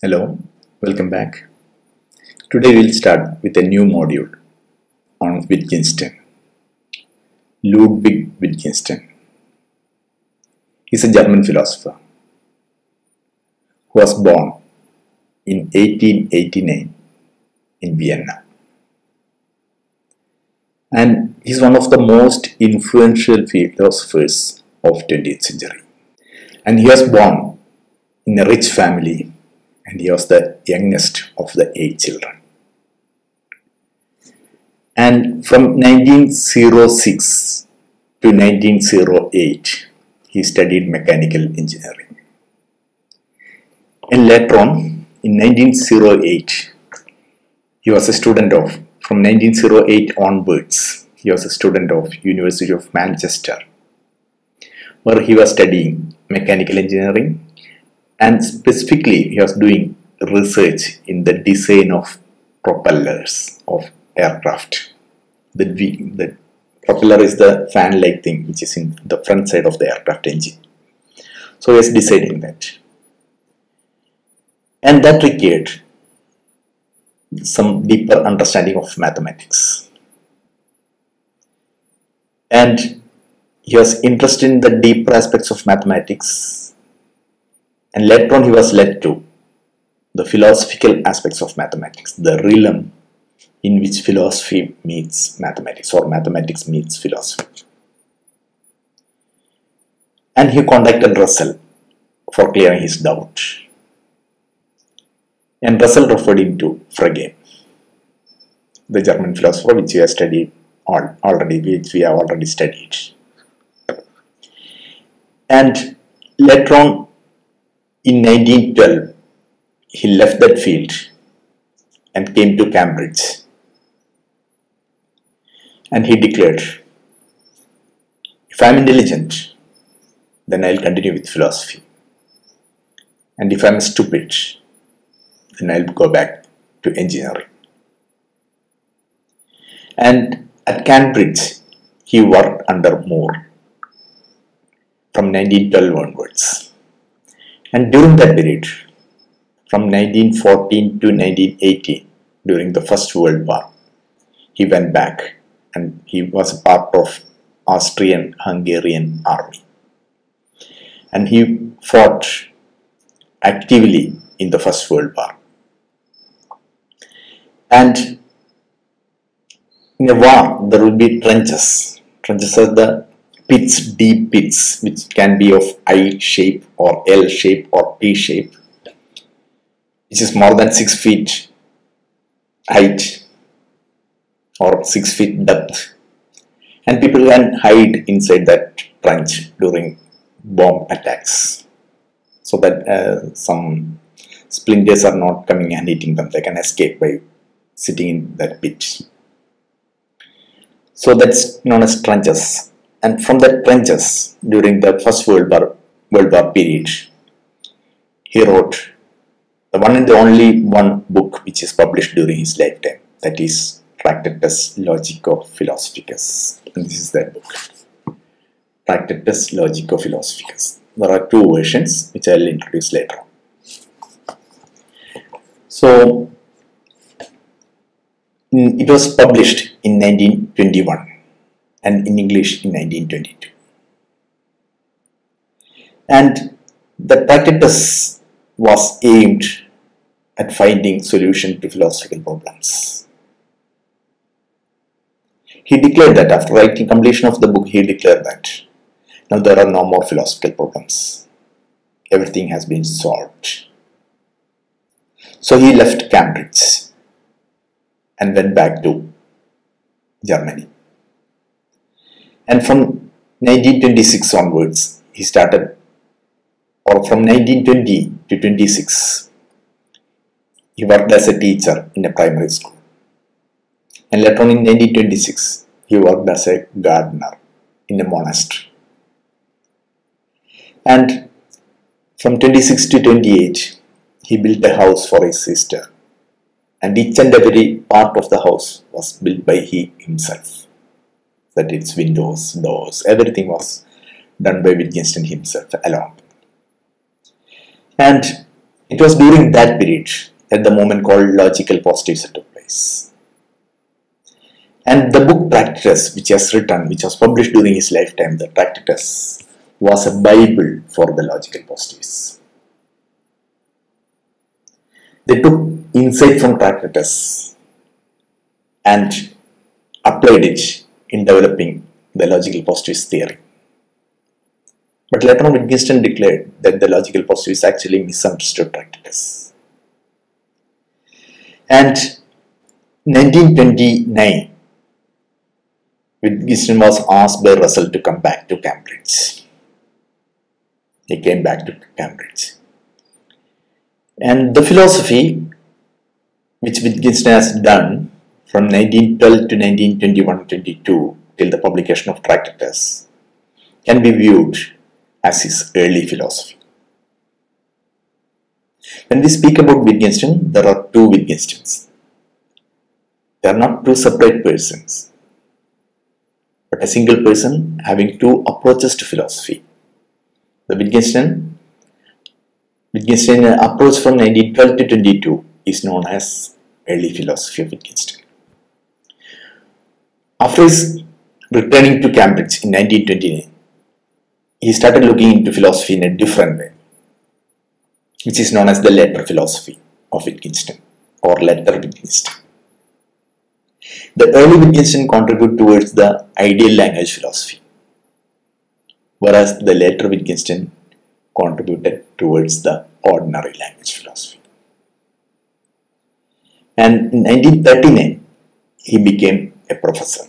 Hello, welcome back. Today we'll start with a new module on Wittgenstein. Ludwig Wittgenstein. He's a German philosopher who was born in 1889 in Vienna. And he's one of the most influential philosophers of 20th century. And he was born in a rich family and he was the youngest of the eight children. And from 1906 to 1908, he studied mechanical engineering. And later on, in 1908, he was a student of, from 1908 onwards, he was a student of University of Manchester, where he was studying mechanical engineering and specifically he was doing research in the design of propellers of aircraft. The, the propeller is the fan like thing which is in the front side of the aircraft engine. So he was deciding that. And that required some deeper understanding of mathematics. And he was interested in the deeper aspects of mathematics and later on he was led to the philosophical aspects of mathematics, the realm in which philosophy meets mathematics or mathematics meets philosophy. And he contacted Russell for clearing his doubt. And Russell referred him to Frege, the German philosopher which we have studied already, which we have already studied. And later on in 1912, he left that field and came to Cambridge. And he declared, if I am intelligent, then I'll continue with philosophy. And if I'm stupid, then I'll go back to engineering. And at Cambridge, he worked under Moore from 1912 onwards. And during that period, from 1914 to 1918, during the First World War, he went back and he was a part of Austrian-Hungarian army. And he fought actively in the First World War. And in a war, there will be trenches. Trenches are the pits, deep pits, which can be of I shape or L shape or T shape, which is more than 6 feet height or 6 feet depth. And people can hide inside that trench during bomb attacks so that uh, some splinters are not coming and hitting them. They can escape by sitting in that pit. So that's known as trenches and from the trenches during the First World War, World War period, he wrote the one and the only one book which is published during his lifetime, that is Tractatus Logico Philosophicus. And this is that book, Tractatus Logico Philosophicus. There are two versions which I will introduce later. So, it was published in 1921 and in English in 1922. And the Tractatus was aimed at finding solution to philosophical problems. He declared that after writing completion of the book, he declared that now there are no more philosophical problems. Everything has been solved. So he left Cambridge and went back to Germany. And from 1926 onwards, he started, or from 1920 to 26, he worked as a teacher in a primary school. And later on in 1926, he worked as a gardener in a monastery. And from 26 to 28, he built a house for his sister. And each and every part of the house was built by he himself that its windows, doors, everything was done by Wittgenstein himself alone. And it was during that period that the movement called logical positivism took place. And the book Tractatus, which has written, which was published during his lifetime, the Tractatus, was a Bible for the logical positivists. They took insight from Tractatus and applied it in developing the logical positivist theory. But later on, Wittgenstein declared that the logical positivists actually misunderstood Tractatus. And 1929, Wittgenstein was asked by Russell to come back to Cambridge. He came back to Cambridge. And the philosophy which Wittgenstein has done from 1912 to 1921-22 till the publication of Tractatus can be viewed as his early philosophy. When we speak about Wittgenstein, there are two Wittgensteins. They are not two separate persons, but a single person having two approaches to philosophy. The Wittgenstein, Wittgenstein approach from 1912 to 22 is known as early philosophy of Wittgenstein. After his returning to Cambridge in 1929, he started looking into philosophy in a different way, which is known as the later philosophy of Wittgenstein or later Wittgenstein. The early Wittgenstein contributed towards the ideal language philosophy, whereas the later Wittgenstein contributed towards the ordinary language philosophy. And in 1939, he became a professor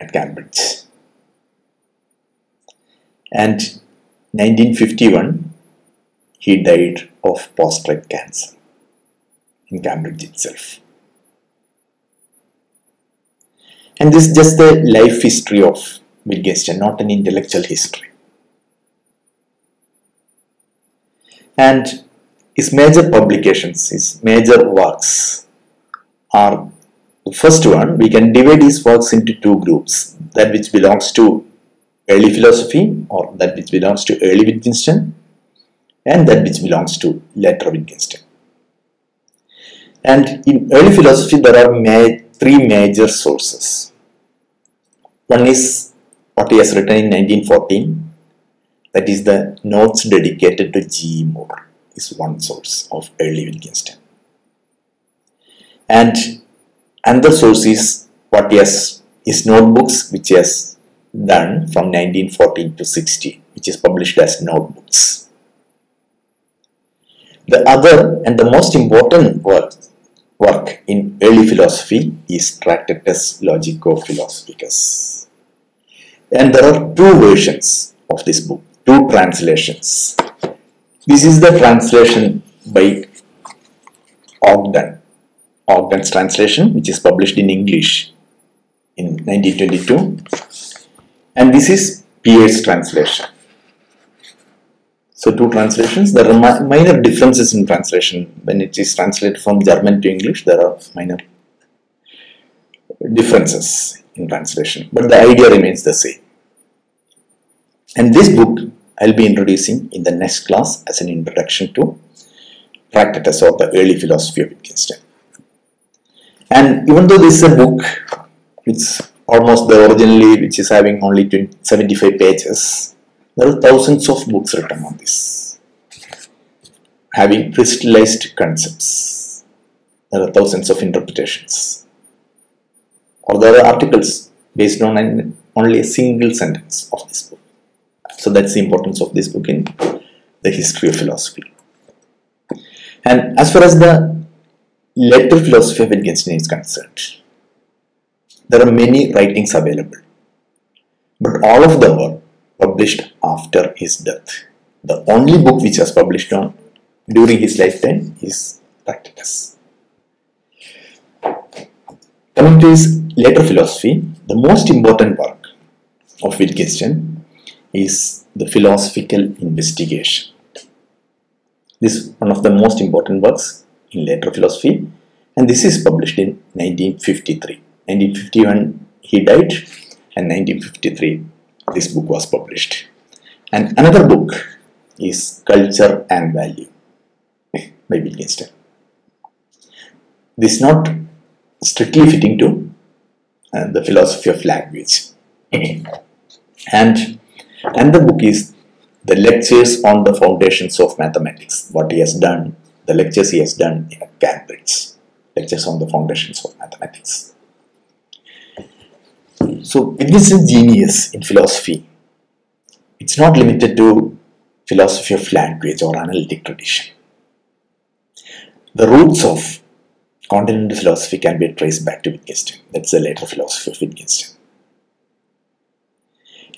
at Cambridge. And 1951, he died of prostate cancer in Cambridge itself. And this is just the life history of Wittgenstein, not an intellectual history. And his major publications, his major works are first one, we can divide his works into two groups, that which belongs to early philosophy or that which belongs to early Wittgenstein and that which belongs to later Wittgenstein. And in early philosophy, there are ma three major sources. One is what he has written in 1914, that is the notes dedicated to G. Moore, is one source of early Wittgenstein. And another source is what he has his notebooks, which he has done from 1914 to 60, which is published as notebooks. The other and the most important work work in early philosophy is Tractatus Logico-Philosophicus. And there are two versions of this book, two translations. This is the translation by Ogden, Ogden's translation, which is published in English in 1922. And this is Pearce translation. So two translations, there are minor differences in translation. When it is translated from German to English, there are minor differences in translation, but the idea remains the same. And this book I'll be introducing in the next class as an introduction to Tractatus or the early philosophy of Wittgenstein. And even though this is a book which almost the originally which is having only 20, 75 pages, there are thousands of books written on this, having crystallized concepts. There are thousands of interpretations. Or there are articles based on an, only a single sentence of this book. So that's the importance of this book in the history of philosophy. And as far as the later philosophy of Wittgenstein is concerned, there are many writings available, but all of them were published after his death. The only book which was published on during his lifetime is Tractatus. Coming to his later philosophy, the most important work of Wittgenstein is the philosophical investigation. This is one of the most important works in later philosophy and this is published in 1953. 1951 he died and 1953 this book was published. And another book is Culture and Value by Wittgenstein. This is not strictly fitting to uh, the philosophy of language. and, and the book is the lectures on the foundations of mathematics, what he has done, the lectures he has done in Cambridge, lectures on the foundations of mathematics. So Wittgenstein's genius in philosophy, it's not limited to philosophy of language or analytic tradition. The roots of continental philosophy can be traced back to Wittgenstein. That's the later philosophy of Wittgenstein.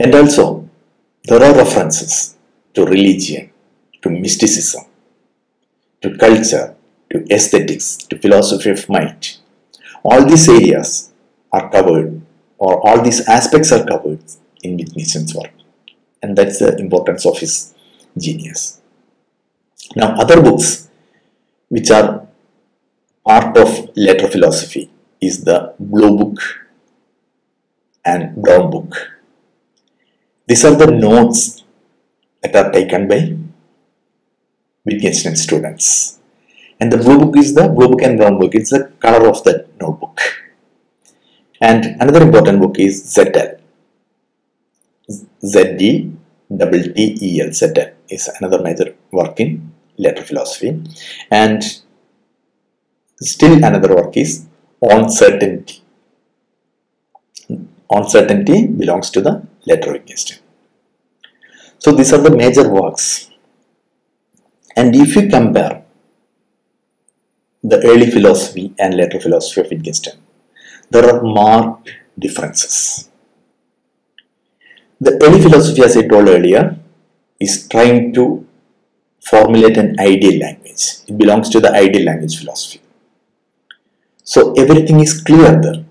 And also, there are references to religion, to mysticism, to culture, to aesthetics, to philosophy of mind. All these areas are covered, or all these aspects are covered in Wittgenstein's work. And that's the importance of his genius. Now, other books which are part of later philosophy is the Blue Book and Brown Book. These are the notes that are taken by Wittgenstein students. And the blue book is the blue book and brown book. It's the color of the notebook. And another important book is Zettel. Z-D double T-E-L. Zettel is another major work in letter philosophy. And still another work is On Certainty. On Certainty belongs to the later Wittgenstein. So these are the major works. And if you compare the early philosophy and later philosophy of Wittgenstein, there are marked differences. The early philosophy, as I told earlier, is trying to formulate an ideal language. It belongs to the ideal language philosophy. So everything is clear there,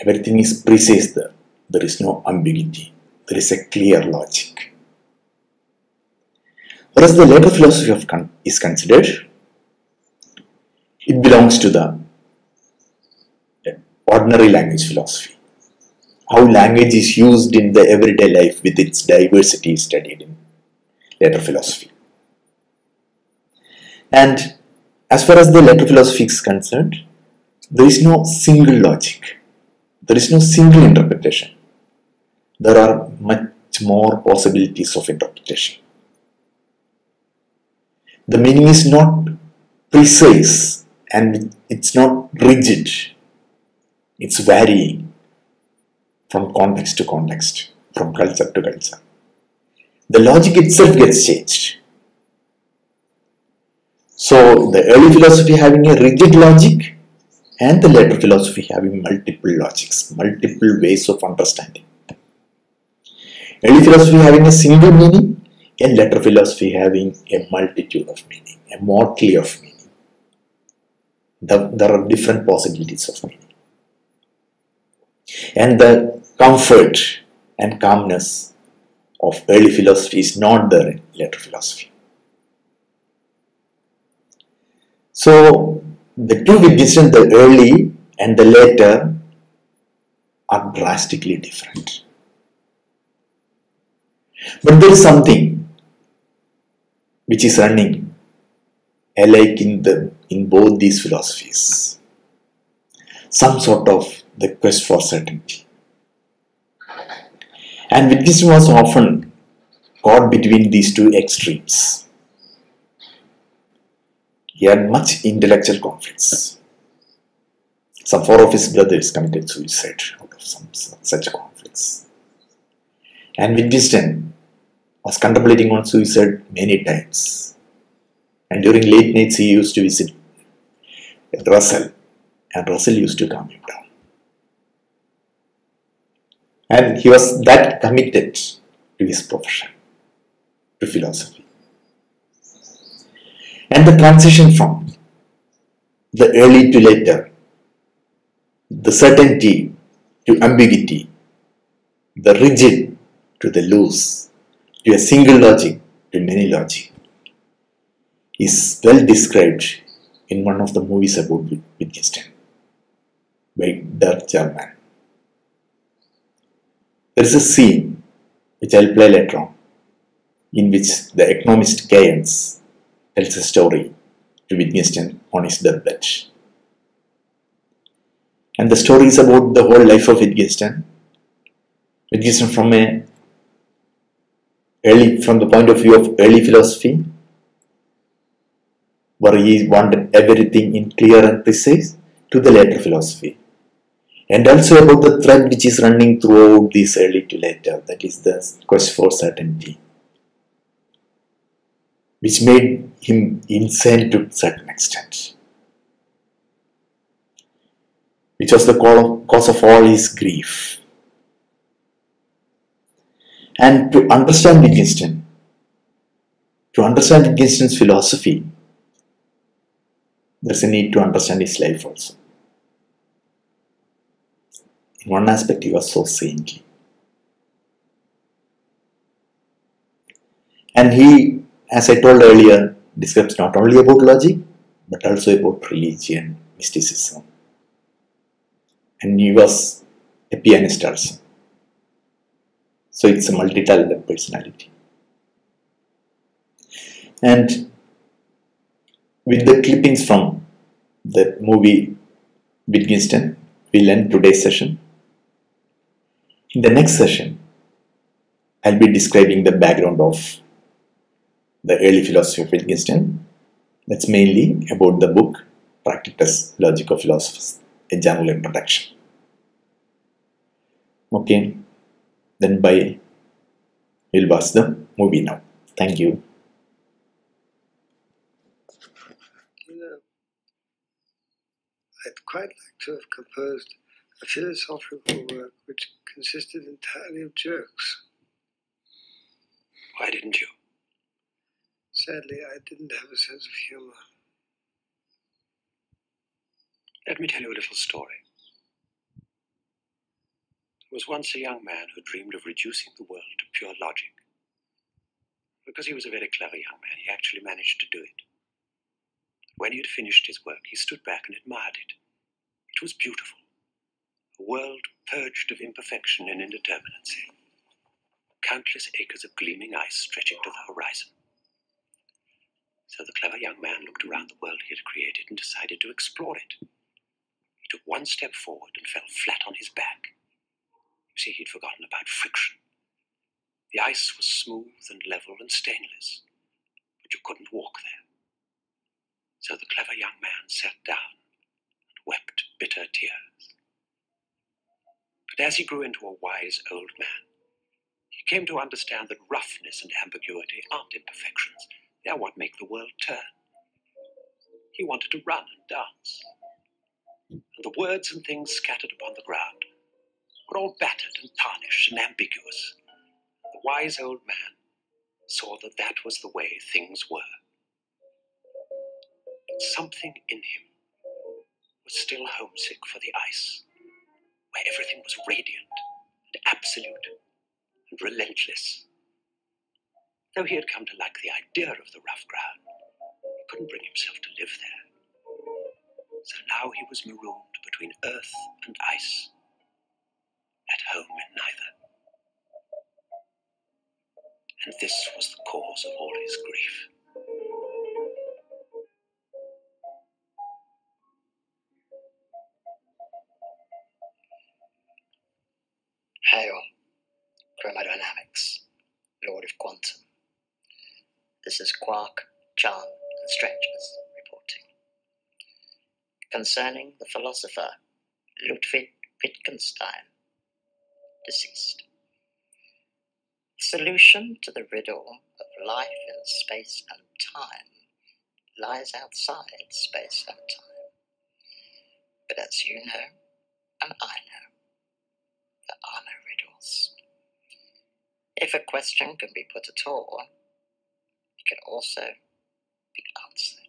everything is precise there, there is no ambiguity, there is a clear logic. Whereas the later philosophy of con is considered, it belongs to the uh, ordinary language philosophy. How language is used in the everyday life with its diversity is studied in later philosophy. And as far as the later philosophy is concerned, there is no single logic. There is no single interpretation. There are much more possibilities of interpretation the meaning is not precise and it's not rigid. It's varying from context to context, from culture to culture. The logic itself gets changed. So the early philosophy having a rigid logic and the later philosophy having multiple logics, multiple ways of understanding. Early philosophy having a single meaning in later philosophy having a multitude of meaning, a motley of meaning. The, there are different possibilities of meaning. And the comfort and calmness of early philosophy is not there in later philosophy. So, the two Wittgenstein, the early and the later, are drastically different. But there is something which is running alike in the in both these philosophies. Some sort of the quest for certainty. And Wittgenstein was often caught between these two extremes. He had much intellectual conflicts. Some four of his brothers committed suicide out of some such conflicts. And Wittgenstein was contemplating on suicide many times. And during late nights, he used to visit Russell, and Russell used to calm him down. And he was that committed to his profession, to philosophy. And the transition from the early to later, the certainty to ambiguity, the rigid to the loose, to a single logic to many logic is well described in one of the movies about Wittgenstein by Derek Jarman. There is a scene which I'll play later on in which the economist Keynes tells a story to Wittgenstein on his deathbed. And the story is about the whole life of Wittgenstein. Wittgenstein from a early from the point of view of early philosophy, where he wanted everything in clear and precise, to the later philosophy. And also about the thread which is running throughout this early to later, that is the quest for certainty, which made him insane to a certain extent, which was the cause of all his grief. And to understand Wittgenstein, to understand Wittgenstein's philosophy, there's a need to understand his life also. In one aspect, he was so saintly. And he, as I told earlier, describes not only about logic, but also about religion, mysticism. And he was a pianist also. So it's a multi-talented personality. And with the clippings from the movie Wittgenstein, we'll end today's session. In the next session, I'll be describing the background of the early philosophy of Wittgenstein. That's mainly about the book Tractatus Logico-Philosophicus, a general introduction. Okay, then by we'll watch the movie now. Thank you. You know, I'd quite like to have composed a philosophical work which consisted entirely of jokes. Why didn't you? Sadly, I didn't have a sense of humor. Let me tell you a little story. Was once a young man who dreamed of reducing the world to pure logic. Because he was a very clever young man, he actually managed to do it. When he had finished his work, he stood back and admired it. It was beautiful a world purged of imperfection and indeterminacy, countless acres of gleaming ice stretching to the horizon. So the clever young man looked around the world he had created and decided to explore it. He took one step forward and fell flat on his back. You see, he'd forgotten about friction. The ice was smooth and level and stainless, but you couldn't walk there. So the clever young man sat down and wept bitter tears. But as he grew into a wise old man, he came to understand that roughness and ambiguity aren't imperfections, they are what make the world turn. He wanted to run and dance. And the words and things scattered upon the ground were all battered and tarnished and ambiguous. The wise old man saw that that was the way things were. But something in him was still homesick for the ice where everything was radiant and absolute and relentless. Though he had come to like the idea of the rough ground, he couldn't bring himself to live there. So now he was marooned between earth and ice, at home in neither. And this was the cause of all his grief. Hail, chromodynamics, Lord of Quantum. This is Quark, Charm, and Strangers reporting. Concerning the philosopher Ludwig Wittgenstein, deceased. The solution to the riddle of life in space and time lies outside space and time. But as you know, and I know, there are no riddles. If a question can be put at all, it can also be answered.